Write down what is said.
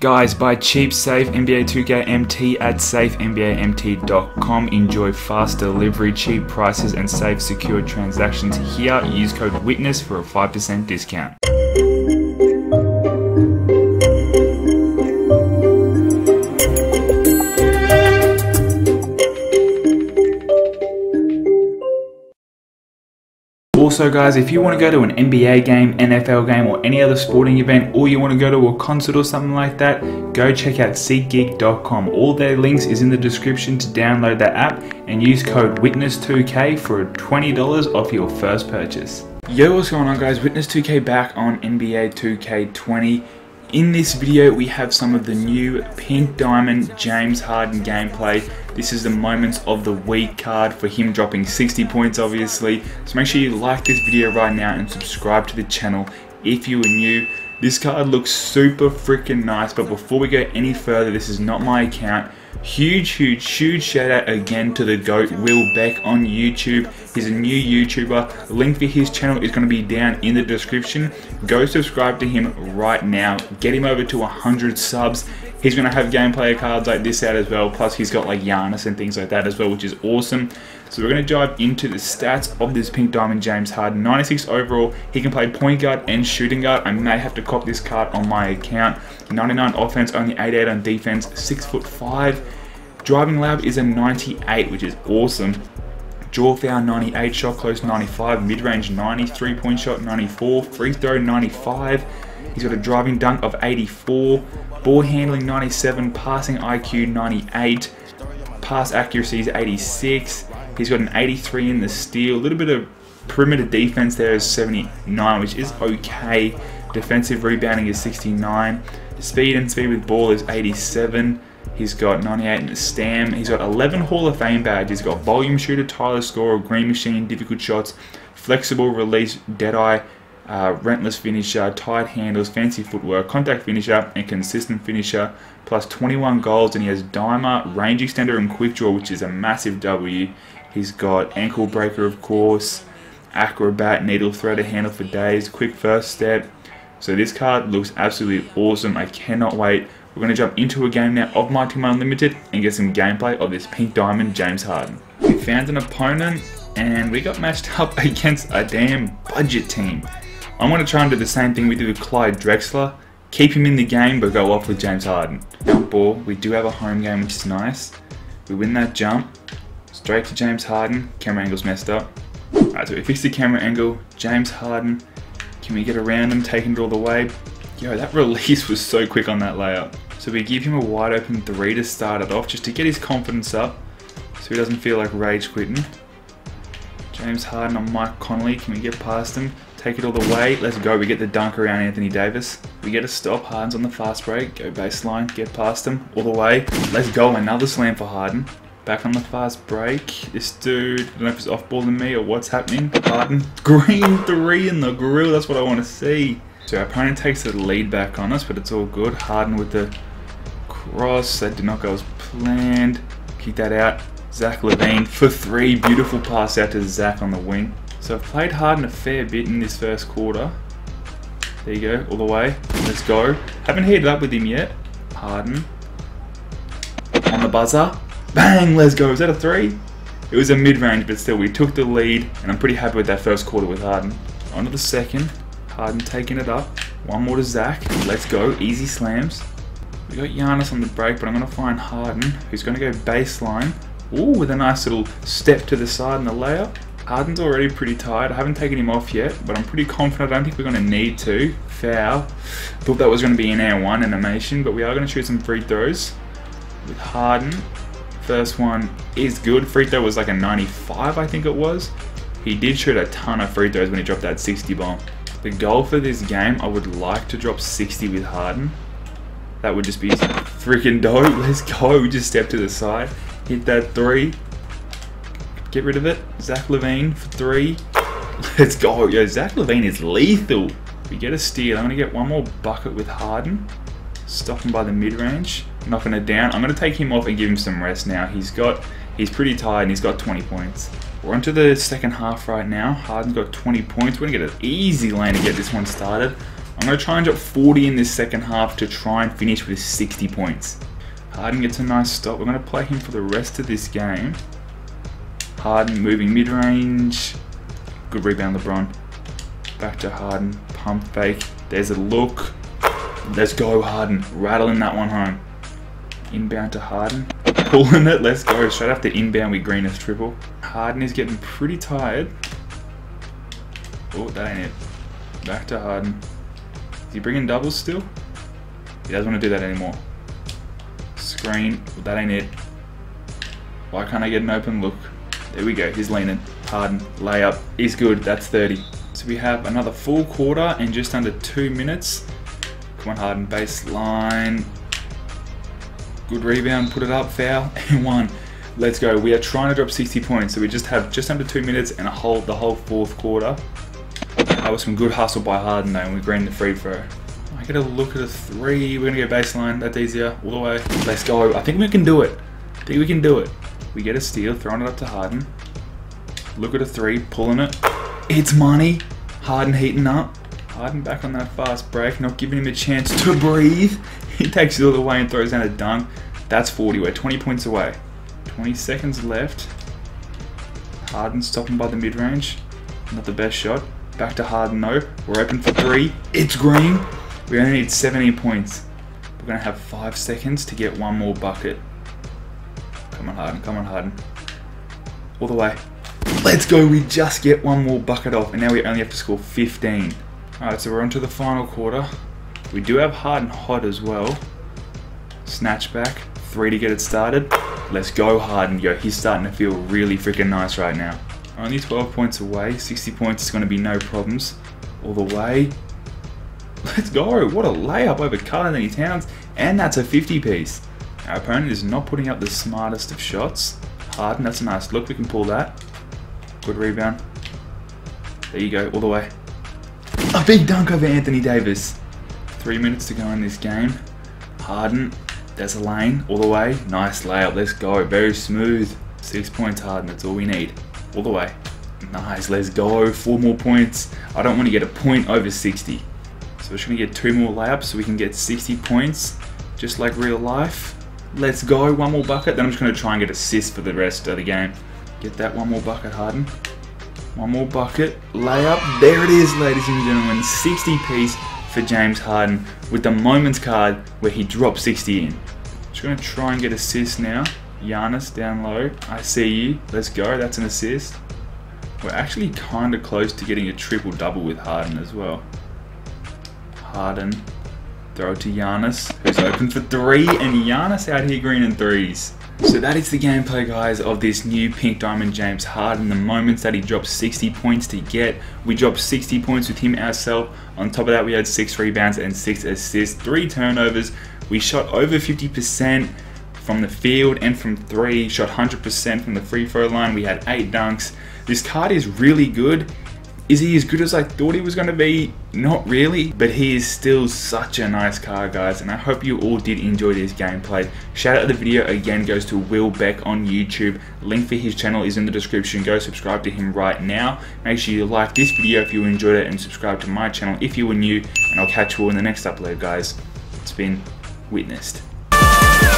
Guys, buy cheap, safe NBA 2K MT at safenbamt.com. Enjoy fast delivery, cheap prices, and safe, secure transactions here. Use code WITNESS for a 5% discount. Also guys, if you want to go to an NBA game, NFL game, or any other sporting event, or you want to go to a concert or something like that, go check out SeatGeek.com. All their links is in the description to download that app and use code WITNESS2K for $20 off your first purchase. Yo, what's going on guys? Witness2K back on NBA 2K20. In this video, we have some of the new Pink Diamond James Harden gameplay. This is the moments of the week card for him dropping 60 points, obviously. So make sure you like this video right now and subscribe to the channel if you are new. This card looks super freaking nice, but before we go any further, this is not my account. Huge, huge, huge shout out again to the GOAT, Will Beck on YouTube. He's a new YouTuber. Link for his channel is going to be down in the description. Go subscribe to him right now. Get him over to 100 subs. He's going to have gameplay cards like this out as well. Plus, he's got like Giannis and things like that as well, which is awesome. So we're going to dive into the stats of this Pink Diamond James Harden. 96 overall. He can play point guard and shooting guard. I may have to cop this card on my account. 99 offense, only 88 on defense. 6 foot 5. Driving lab is a 98, which is awesome. Draw foul 98, shot close 95, mid range 90, three point shot 94, free throw 95. He's got a driving dunk of 84, ball handling 97, passing IQ 98, pass accuracy is 86. He's got an 83 in the steal, a little bit of perimeter defense there is 79, which is okay. Defensive rebounding is 69. Speed and speed with ball is 87. He's got 98 in the STAM. He's got 11 Hall of Fame badges. He's got volume shooter, tireless scorer, green machine, difficult shots, flexible release, deadeye, uh, relentless finisher, tight handles, fancy footwork, contact finisher, and consistent finisher. Plus 21 goals, and he has dimer, range extender, and quick draw, which is a massive W. He's got ankle breaker, of course, acrobat, needle threader, handle for days, quick first step. So this card looks absolutely awesome. I cannot wait. We're going to jump into a game now of My Team Unlimited and get some gameplay of this Pink Diamond James Harden. We found an opponent and we got matched up against a damn budget team. I'm going to try and do the same thing we did with Clyde Drexler. Keep him in the game, but go off with James Harden. Jump ball. We do have a home game, which is nice. We win that jump. Straight to James Harden. Camera angle's messed up. Alright, so we fix the camera angle. James Harden. Can we get around him, taking it all the way? Yo, that release was so quick on that layup. So we give him a wide open three to start it off, just to get his confidence up, so he doesn't feel like rage quitting. James Harden on Mike Conley. Can we get past him? Take it all the way. Let's go. We get the dunk around Anthony Davis. We get a stop. Harden's on the fast break. Go baseline. Get past him. All the way. Let's go. Another slam for Harden. Back on the fast break. This dude, I don't know if he's off balling me or what's happening. Harden. Green three in the grill. That's what I want to see. So our opponent takes the lead back on us, but it's all good. Harden with the cross. That did not go as planned. Keep that out. Zach LaVine for three. Beautiful pass out to Zach on the wing. So I've played Harden a fair bit in this first quarter. There you go, all the way. Let's go. Haven't heated up with him yet. Harden. On the buzzer. Bang, let's go. Is that a three? It was a mid-range, but still, we took the lead, and I'm pretty happy with that first quarter with Harden. On to the second. Harden taking it up. One more to Zach. Let's go. Easy slams. We got Giannis on the break, but I'm going to find Harden, who's going to go baseline. Ooh, with a nice little step to the side in the layup. Harden's already pretty tired. I haven't taken him off yet, but I'm pretty confident. I don't think we're going to need to. Foul. Thought that was going to be an air one animation, but we are going to shoot some free throws with Harden. First one is good. Free throw was like a 95, I think it was. He did shoot a ton of free throws when he dropped that 60 bomb. The goal for this game, I would like to drop 60 with Harden. That would just be freaking dope. Let's go. Just step to the side. Hit that three. Get rid of it. Zach LaVine for three. Let's go. Yo, Zach LaVine is lethal. We get a steal. I'm going to get one more bucket with Harden. Stop him by the mid-range. Knocking it down. I'm going to take him off and give him some rest now. He's got, he's pretty tired and he's got 20 points. We're onto the second half right now. Harden's got 20 points. We're going to get an easy lane to get this one started. I'm going to try and drop 40 in this second half to try and finish with 60 points. Harden gets a nice stop. We're going to play him for the rest of this game. Harden moving mid-range. Good rebound, LeBron. Back to Harden. Pump fake. There's a look. Let's go, Harden. Rattling that one home. Inbound to Harden. Pulling it. Let's go. Straight after inbound with Green's triple. Harden is getting pretty tired. Oh, that ain't it. Back to Harden. Is he bringing doubles still? He doesn't want to do that anymore. Screen. That ain't it. Why can't I get an open look? There we go. He's leaning. Harden. Layup. He's good. That's 30. So we have another full quarter and just under two minutes. Come on, Harden. Baseline. Good rebound. Put it up. Foul. And one. Let's go. We are trying to drop 60 points. So we just have just under two minutes and a whole the whole fourth quarter. That was some good hustle by Harden though, and we green the free throw. I get a look at a three. We're gonna go baseline. That's easier. All the way. Let's go. I think we can do it. I think we can do it. We get a steal, throwing it up to Harden. Look at a three, pulling it. It's money. Harden heating up. Harden back on that fast break, not giving him a chance to breathe. He takes it all the way and throws down a dunk. That's 40. We're 20 points away. 20 seconds left. Harden stopping by the mid range. Not the best shot. Back to Harden, no. We're open for three. It's green. We only need 17 points. We're going to have five seconds to get one more bucket. Come on, Harden. Come on, Harden. All the way. Let's go. We just get one more bucket off, and now we only have to score 15. Alright, so we're on to the final quarter. We do have Harden hot as well. Snatch back. Three to get it started. Let's go, Harden. Yo, he's starting to feel really freaking nice right now. Only 12 points away. 60 points is going to be no problems. All the way. Let's go. What a layup over Karl-Anthony Towns. And that's a 50 piece. Our opponent is not putting up the smartest of shots. Harden, that's a nice look. We can pull that. Good rebound. There you go, all the way. A big dunk over Anthony Davis. Three minutes to go in this game. Harden, there's a lane, all the way. Nice layup, let's go. Very smooth. Six points Harden, that's all we need. All the way. Nice, let's go. Four more points. I don't want to get a point over 60. So we're just going to get two more layups so we can get 60 points, just like real life. Let's go. One more bucket. Then I'm just going to try and get assists for the rest of the game. Get that one more bucket, Harden. One more bucket. Layup. There it is, ladies and gentlemen. 60 piece for James Harden with the moments card where he dropped 60 in. Just going to try and get assists now. Giannis down low. I see you. Let's go. That's an assist. We're actually kind of close to getting a triple double with Harden as well. Harden. Throw it to Giannis, who's open for three, and Giannis out here green greening threes. So that is the gameplay, guys, of this new Pink Diamond James Harden. The moments that he dropped 60 points to get. We dropped 60 points with him ourselves. On top of that, we had 6 rebounds and 6 assists, 3 turnovers. We shot over 50% from the field and from 3. Shot 100% from the free throw line. We had 8 dunks. This card is really good. Is he as good as I thought he was going to be? Not really, but he is still such a nice car, guys, and I hope you all did enjoy this gameplay. Shout out to the video again goes to Will Beck on YouTube. Link for his channel is in the description. Go subscribe to him right now. Make sure you like this video if you enjoyed it and subscribe to my channel if you were new, and I'll catch you all in the next upload, guys. It's been witnessed. Love.